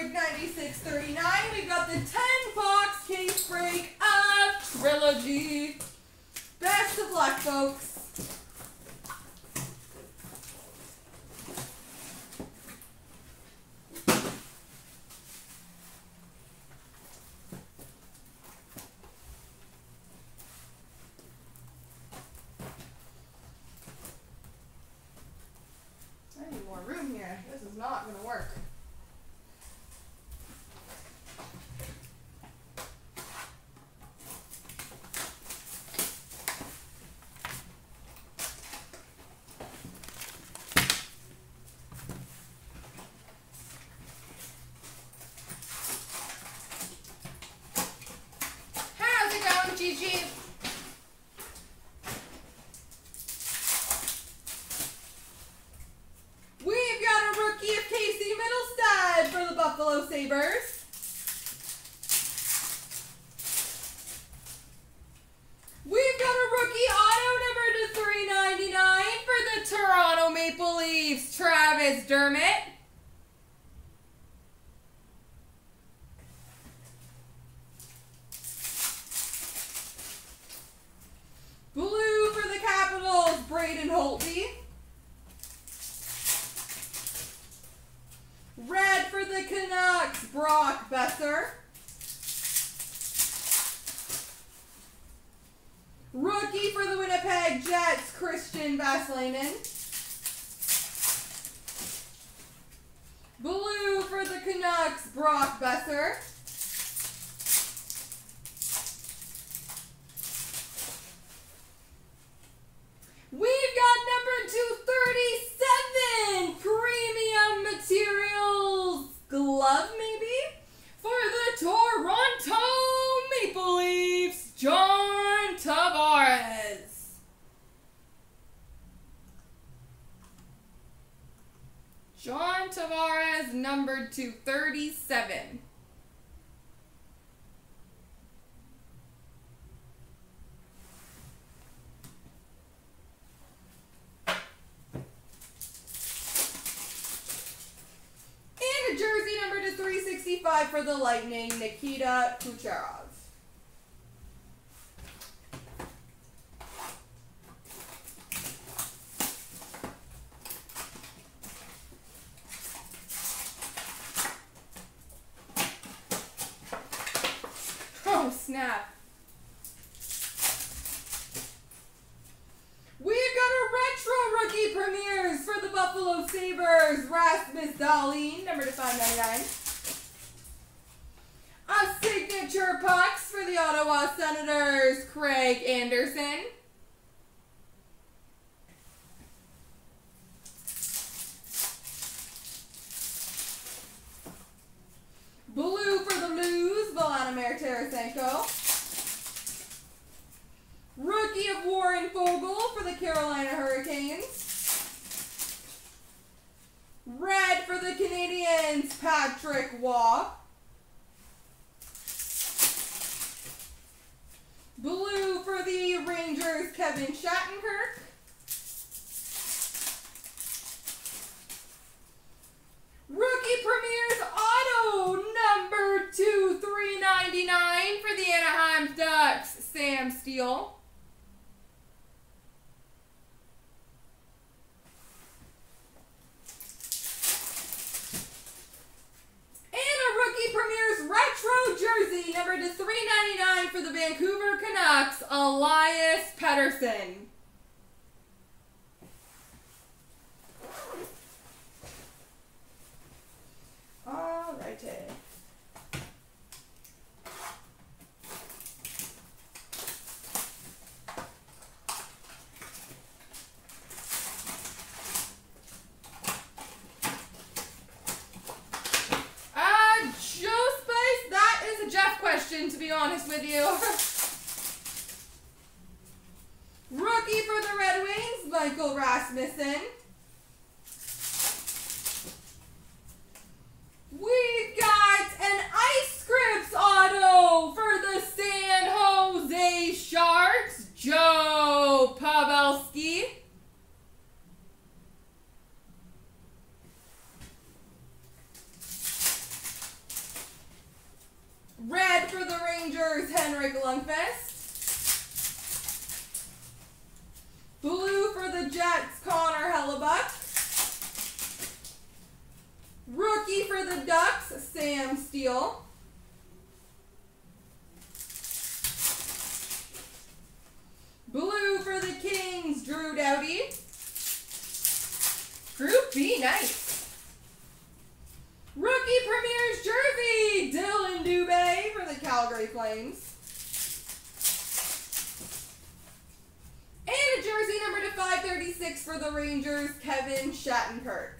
break 9639. We've got the 10 box case break of Trilogy. Best of luck, folks. I need more room here. This is not going to work. How's it going, Gigi? We've got a rookie of Casey Mittelstadt for the Buffalo Sabres. We've got a rookie auto number to 399 for the Toronto Maple Leafs, Travis Dermott. Blue for the Capitals, Braden Holtby. Red for the Canucks, Brock Boeser. Rookie for the Winnipeg Jets, Kristian Vesalainen. Blue for the Canucks, Brock Boeser. We've got number 237, Premium Materials Glove, maybe? For the Toronto Maple Leafs, John Tavares. John Tavares, number 237. And a jersey number to 365 for the Lightning, Nikita Kucherov. Oh, snap. We've got a retro rookie premieres for the Buffalo Sabres, Rasmus Dahlin, number to 599. A signature pucks for the Ottawa Senators, Craig Anderson. Blue for the Blues, Vladimir Tarasenko. Rookie of Warren Foegele for the Carolina Hurricanes. Red for the Canadiens, Patrick Waugh. Blue for the Rangers, Kevin Shattenkirk. Rookie Premier's Auto number two, three ninety nine for the Anaheim Ducks, Sam Steel. And a Rookie Premier's Retro Jersey number to three ninety nine for the Vancouver Canucks, Elias Pettersson. Alrighty. Uh, Joe Spice, that is Uh, a Jeff question, to be honest with you. Rookie for the Red Wings, Michael Rasmussen. We've got an Ice Scripts auto for the San Jose Sharks, Joe Pavelski. Henrik Lundqvist. Blue for the Jets, Connor Hellebuyck. Rookie for the Ducks, Sam Steel. Blue for the Kings, Drew Doughty. Group B, nice. Rookie Premier's jersey, Dillon Dubé for the Calgary Flames. And a jersey number to 536 for the Rangers, Kevin Shattenkirk.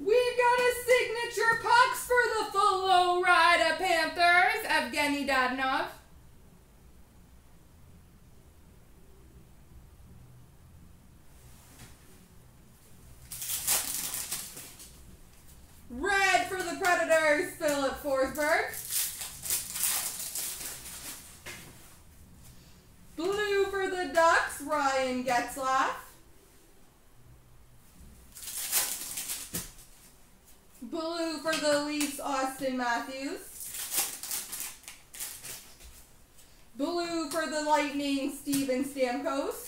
We've got a signature pucks for the Florida Panthers, Evgeny Red for the Predators, Filip Forsberg. Blue for the Ducks, Ryan Getzlaf. Blue for the Leafs, Auston Matthews. Blue for the Lightning, Steven Stamkos.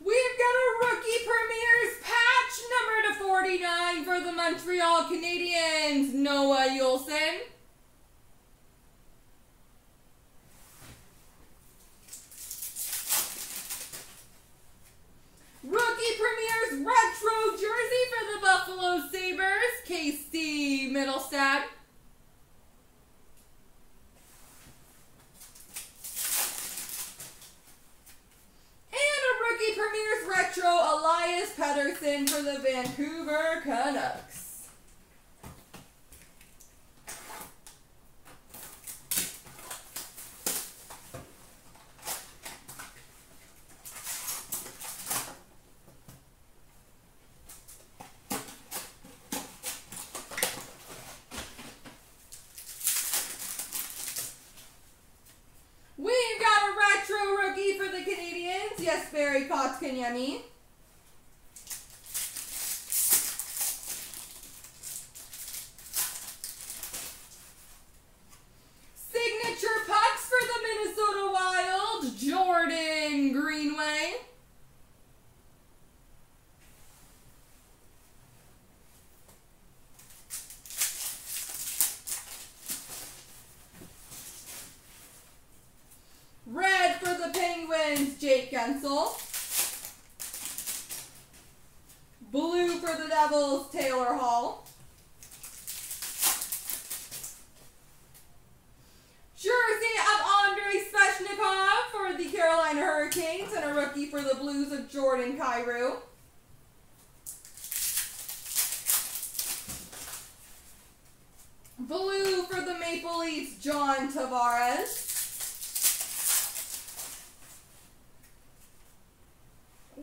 We've got a rookie premieres patch number to 49 for the Montreal Canadiens, Noah Juulsen. Rookie Premier's retro jersey for the Buffalo Sabres, Casey Mittelstadt. And a Rookie Premier's retro Elias Pettersson for the Vancouver Canucks. We've got a retro rookie for the Canadiens. Yes, Barry Kotkaniemi. Signature pucks for the Minnesota Wild, Jordan Greenway. Red for the Penguins, Jake Guentzel. Blue for the Devils, Taylor Hall. Jersey of Andrei Svechnikov for the Carolina Hurricanes and a rookie for the Blues of Jordan Kyrou. Blue for the Maple Leafs, John Tavares.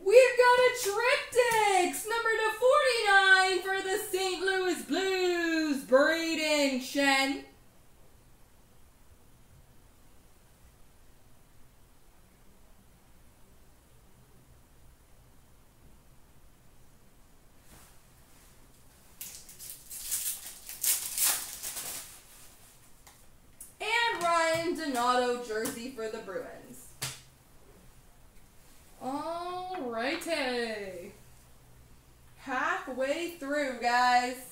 We've got a triptychs, number to 49 for the St. Louis Blues, Braden And Ryan Donato jersey for the Bruins. Alrighty. Halfway through, guys.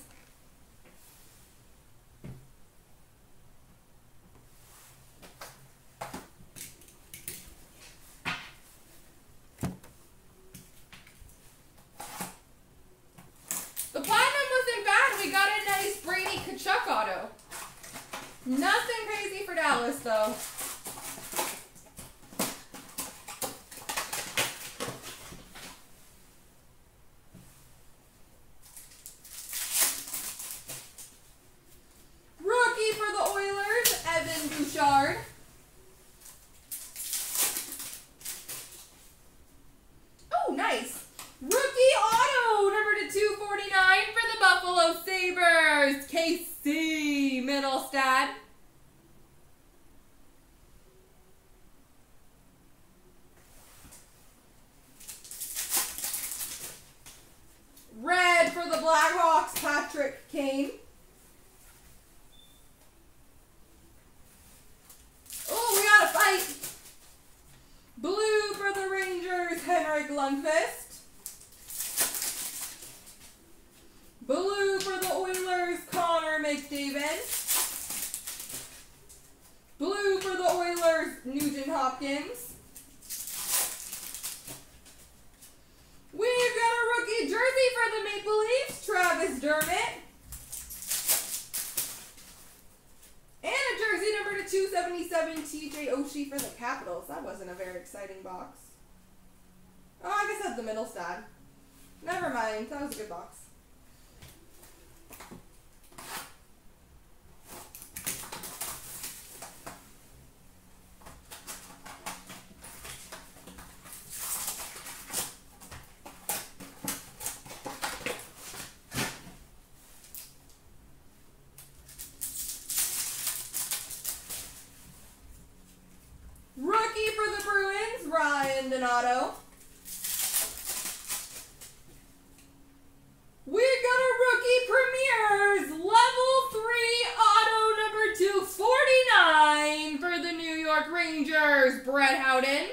277, TJ Oshie for the Capitals. That wasn't a very exciting box. Oh, I guess that's the middle side. Never mind. That was a good box. Rookie for the Bruins, Ryan Donato. We've got a rookie premieres, level 3 auto number 249 for the New York Rangers, Brett Howden.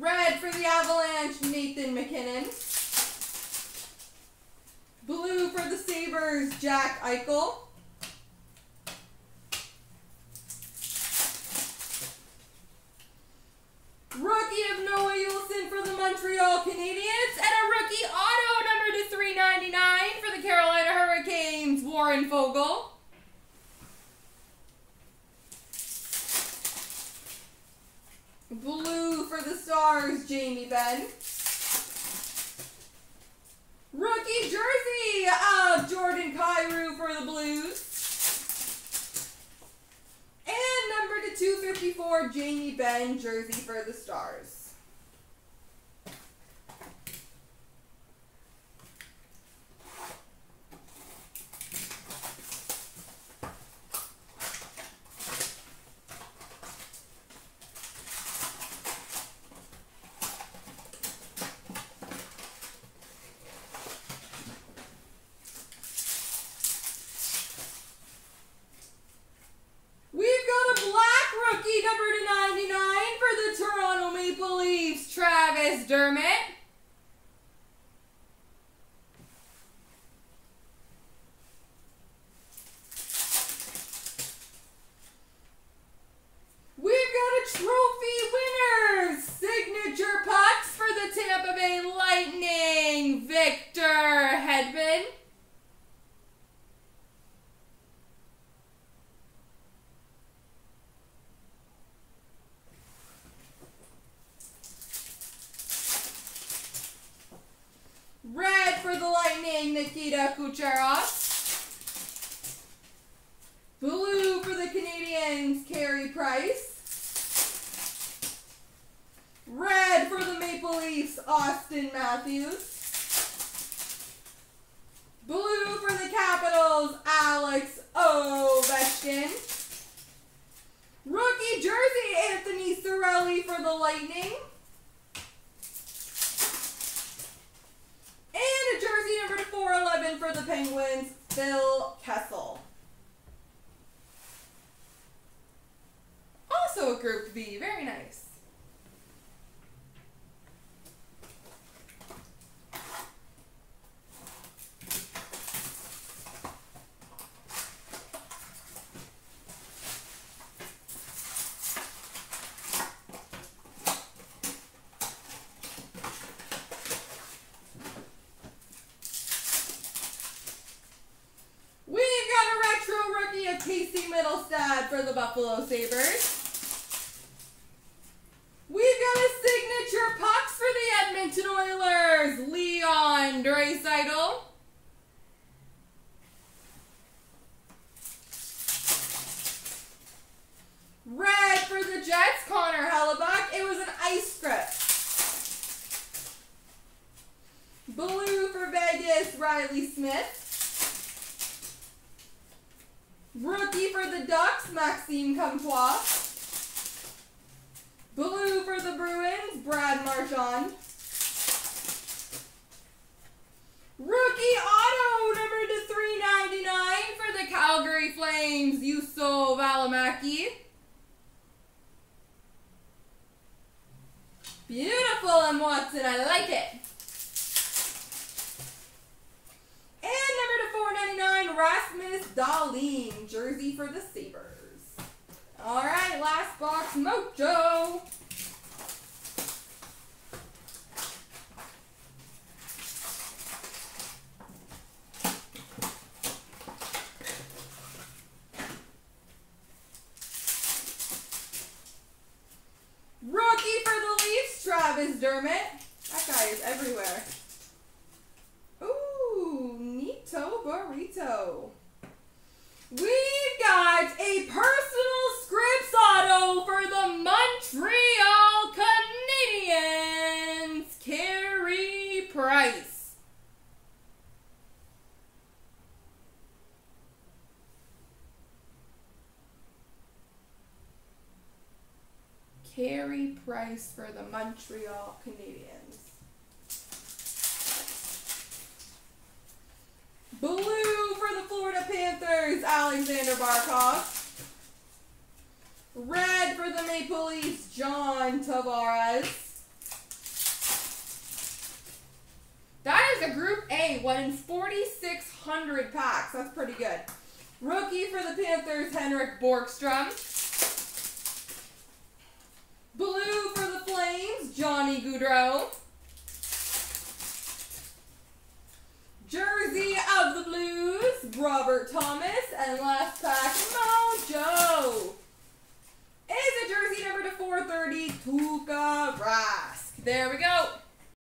Red for the Avalanche, Nathan MacKinnon. Blue for Sabres, Jack Eichel. Rookie of Noah Juulsen for the Montreal Canadiens. And a rookie auto number to 399 for the Carolina Hurricanes, Warren Foegele. Blue for the Stars, Jamie Benn. Rookie jersey of Jordan Kyrou for the Blues. And number to 254, Jamie Benn jersey for the Stars. We've got a black rookie number to 99 for the Toronto Maple Leafs, Travis Dermott. We've got a trophy winners, signature pucks for the Tampa Bay Lightning, Victor Hedman. Red for the Lightning, Nikita Kucherov. Blue for the Canadiens, Carey Price. Red for the Maple Leafs, Auston Matthews. Blue for the Capitals, Alex Ovechkin. Rookie jersey, Anthony Cirelli for the Lightning. And a jersey number to 411 for the Penguins, Phil Kessel. Also a Group B, very nice. We've got a retro rookie of Casey Mittelstadt for the Buffalo Sabres. We've got a signature pucks for the Edmonton Oilers, Leon Draisaitl. Red for the Jets, Connor Hellebuyck. It was an ice script. Blue for Vegas, Reilly Smith. Rookie for the Ducks, Maxime Comtois. Blue for the Bruins, Brad Marchand. Rookie auto number to 399 for the Calgary Flames, Juuso Valimaki. Beautiful, and Watson, I like it. And number to 4.99, Rasmus Dahlin, jersey for the Sabres. All right, last box, Moat. Price for the Montreal Canadiens. Blue for the Florida Panthers, Aleksander Barkov. Red for the Maple Leafs, John Tavares. That is a Group A, one in 4,600 packs. That's pretty good. Rookie for the Panthers, Henrik Borgstrom. Blue for the Flames, Johnny Gaudreau. Jersey of the Blues, Robert Thomas. And last pack, Mojo. Is a jersey number to 430, Tuukka Rask. There we go.